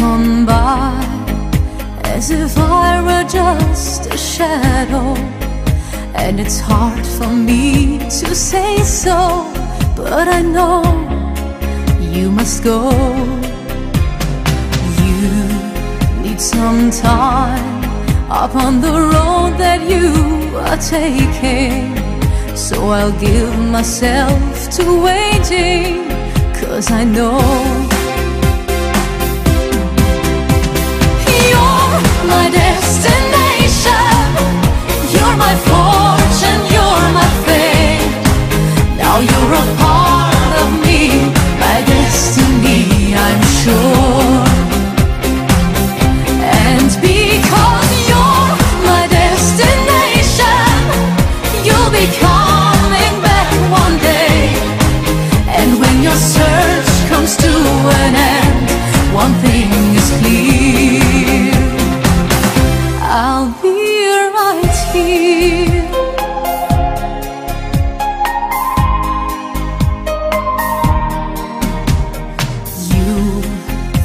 on by as if I were just a shadow. And it's hard for me to say so, but I know you must go. You need some time up on the road that you are taking. So I'll give myself to waiting, cause I know.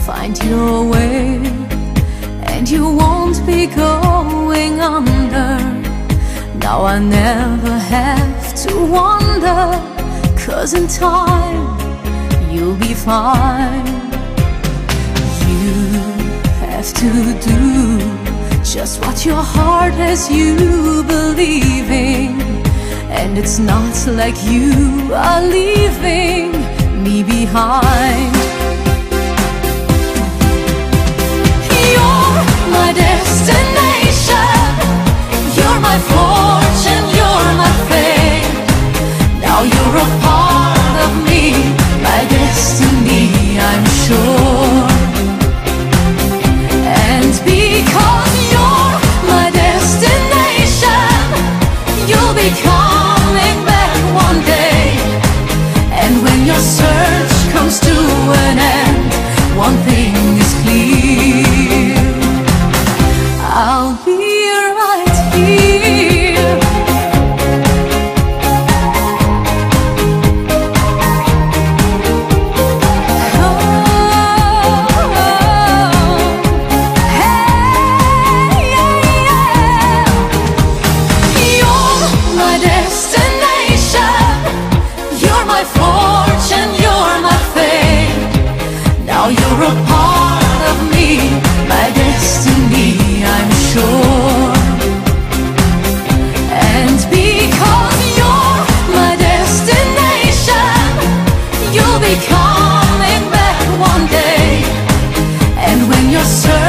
Find your way, and you won't be. Now I never have to wonder, cause in time you'll be fine. You have to do just what your heart has you believing. And it's not like you are Now you're a part of me, my destiny, I'm sure. coming back one day, and when you're.